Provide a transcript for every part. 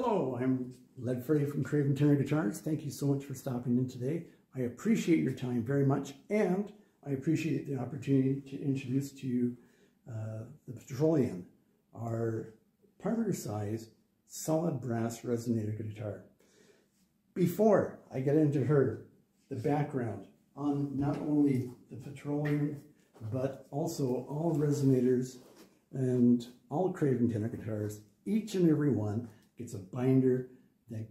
Hello, I'm Led Freddy from Craven Tenor Guitars. Thank you so much for stopping in today. I appreciate your time very much, and I appreciate the opportunity to introduce to you uh, the Patrician, our parlor size solid brass resonator guitar. Before I get into her, the background on not only the Patrician, but also all resonators and all Craven tenor guitars, each and every one gets a binder that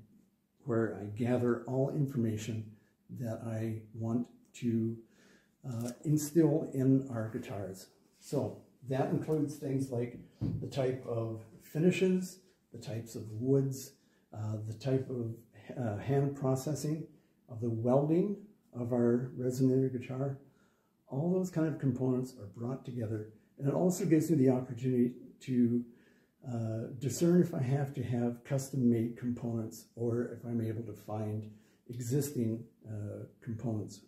where I gather all information that I want to uh, instill in our guitars. So that includes things like the type of finishes, the types of woods, uh, the type of uh, hand processing, of the welding of our resonator guitar. All those kind of components are brought together. And it also gives me the opportunity to uh, discern if I have to have custom-made components or if I'm able to find existing uh, components.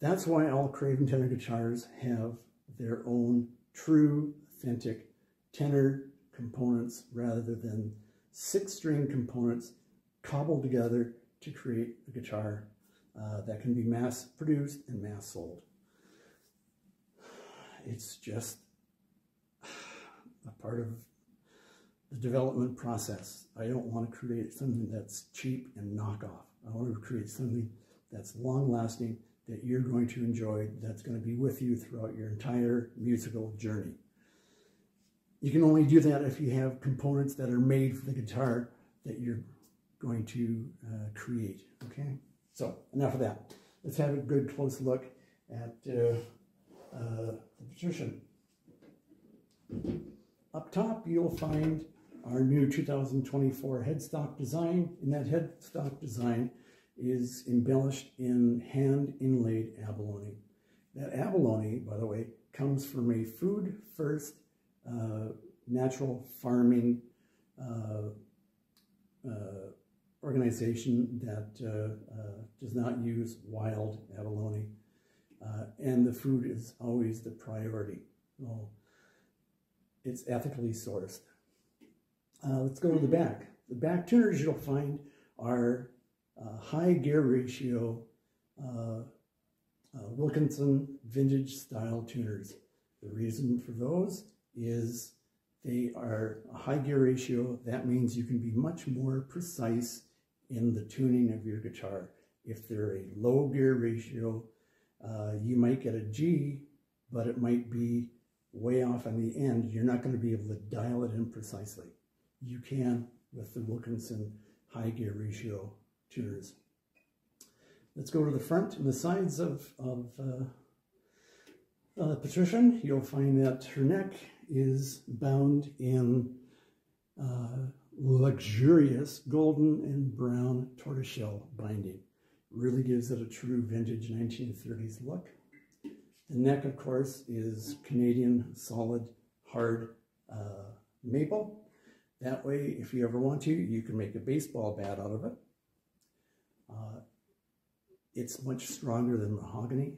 That's why all Craven tenor guitars have their own true, authentic tenor components rather than six-string components cobbled together to create a guitar uh, that can be mass-produced and mass-sold. It's just a part of the development process. I don't want to create something that's cheap and knockoff. I want to create something that's long-lasting, that you're going to enjoy, that's going to be with you throughout your entire musical journey. You can only do that if you have components that are made for the guitar that you're going to uh, create, okay? So, enough of that. Let's have a good close look at uh, uh, the Patrician. Up top, you'll find our new 2024 headstock design. And that headstock design is embellished in hand inlaid abalone. That abalone, by the way, comes from a food first uh, natural farming uh, uh, organization that uh, uh, does not use wild abalone. Uh, and the food is always the priority. It's ethically sourced. Uh, let's go to the back. The back tuners you'll find are uh, high gear ratio uh, uh, Wilkinson vintage style tuners. The reason for those is they are a high gear ratio. That means you can be much more precise in the tuning of your guitar. If they're a low gear ratio, uh, you might get a G, but it might be way off on the end, you're not going to be able to dial it in precisely. You can with the Wilkinson high gear ratio tuners. Let's go to the front and the sides of, of uh, uh, Patrician. You'll find that her neck is bound in uh, luxurious golden and brown tortoiseshell binding. Really gives it a true vintage 1930s look. The neck, of course, is Canadian solid hard uh, maple. That way, if you ever want to, you can make a baseball bat out of it. Uh, it's much stronger than mahogany,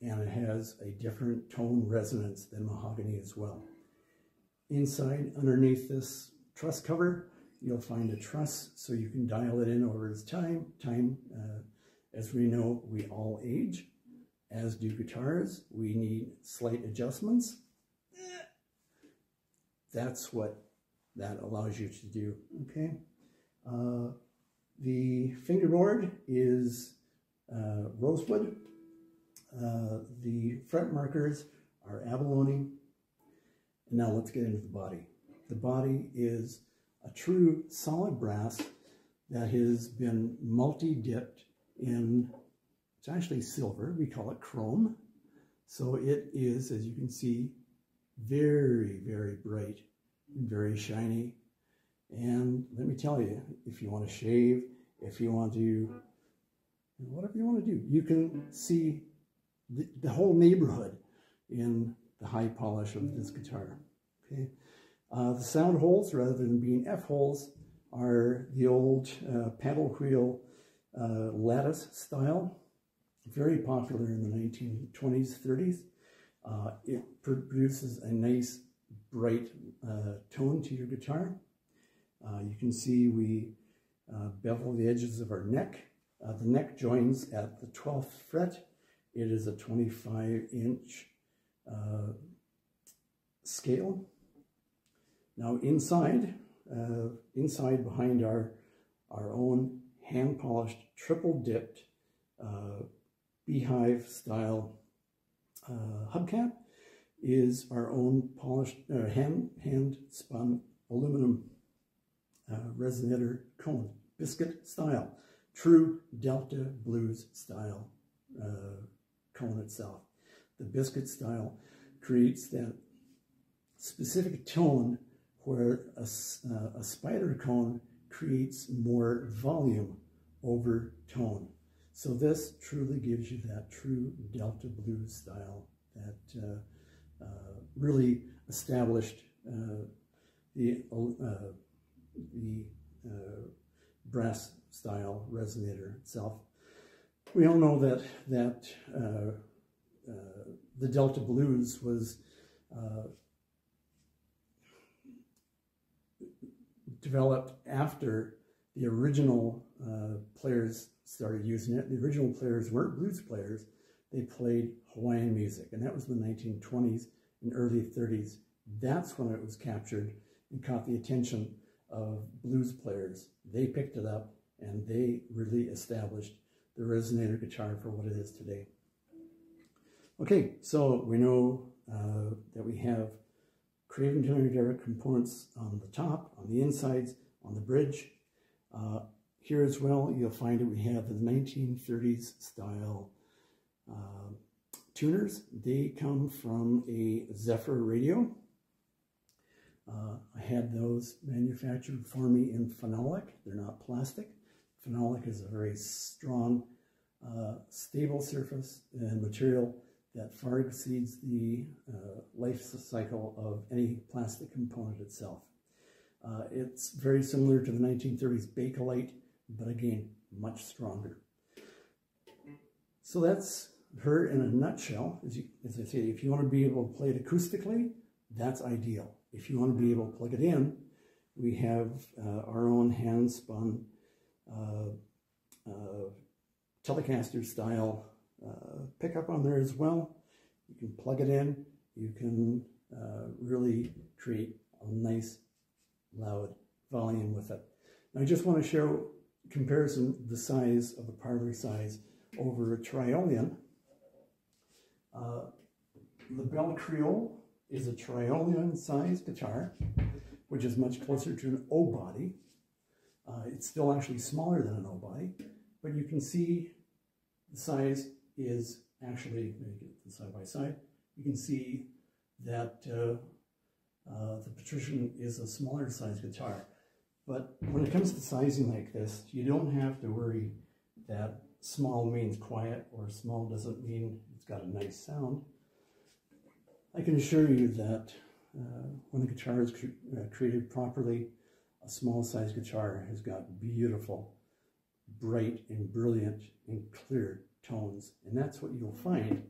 and it has a different tone resonance than mahogany as well. Inside, underneath this truss cover, you'll find a truss so you can dial it in over time. Time, uh, as we know, we all age as do guitars. We need slight adjustments. That's what that allows you to do, okay? Uh, the fingerboard is uh, rosewood. Uh, the fret markers are abalone. And now let's get into the body. The body is a true solid brass that has been multi-dipped in it's actually silver. We call it chrome. So it is, as you can see, very, very bright and very shiny. And let me tell you, if you want to shave, if you want to, whatever you want to do, you can see the, the whole neighborhood in the high polish of this guitar. Okay, uh, The sound holes, rather than being F-holes, are the old uh, paddle wheel uh, lattice style very popular in the 1920s, 30s. Uh, it produces a nice bright uh, tone to your guitar. Uh, you can see we uh, bevel the edges of our neck. Uh, the neck joins at the 12th fret. It is a 25 inch uh, scale. Now inside, inside behind our, our own hand polished, triple dipped uh, beehive style uh, hubcap is our own polished, uh, hand, hand spun aluminum uh, resonator cone, biscuit style, true Delta Blues style uh, cone itself. The biscuit style creates that specific tone where a, uh, a spider cone creates more volume over tone. So this truly gives you that true Delta Blues style that uh, uh, really established uh, the, uh, the uh, brass style resonator itself. We all know that, that the Delta Blues was developed after the original uh, players started using it. The original players weren't blues players. They played Hawaiian music, and that was the 1920s and early 30s. That's when it was captured and caught the attention of blues players. They picked it up, and they really established the resonator guitar for what it is today. Okay, so we know uh, that we have Craven Direct components on the top, on the insides, on the bridge. Uh, here as well, you'll find that we have the 1930s style uh, tuners. They come from a Zephyr radio. Uh, I had those manufactured for me in phenolic. They're not plastic. Phenolic is a very strong, uh, stable surface and material that far exceeds the uh, life cycle of any plastic component itself. Uh, it's very similar to the 1930s Bakelite, but again, much stronger. So that's her in a nutshell. As, you, as I say, if you want to be able to play it acoustically, that's ideal. If you want to be able to plug it in, we have uh, our own hand-spun uh, uh Telecaster style uh, pickup on there as well. You can plug it in. You can uh, really create a nice loud volume with it. I just want to show comparison the size of the parlor size over a Triolian. Uh, the Belle Creole is a Triolian size guitar, which is much closer to an O body. Uh, it's still actually smaller than an O body, but you can see the size is actually, side by side, you can see that uh, uh, the Patrician is a smaller size guitar. But when it comes to sizing like this, you don't have to worry that small means quiet or small doesn't mean it's got a nice sound. I can assure you that uh, when the guitar is cre uh, created properly, a small size guitar has got beautiful, bright and brilliant and clear tones. And that's what you'll find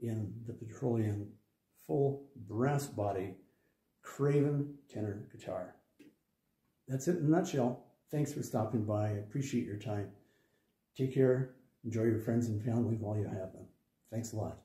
in the Patrician full brass body Craven tenor guitar. That's it in a nutshell. Thanks for stopping by. I appreciate your time. Take care. Enjoy your friends and family while you have them. Thanks a lot.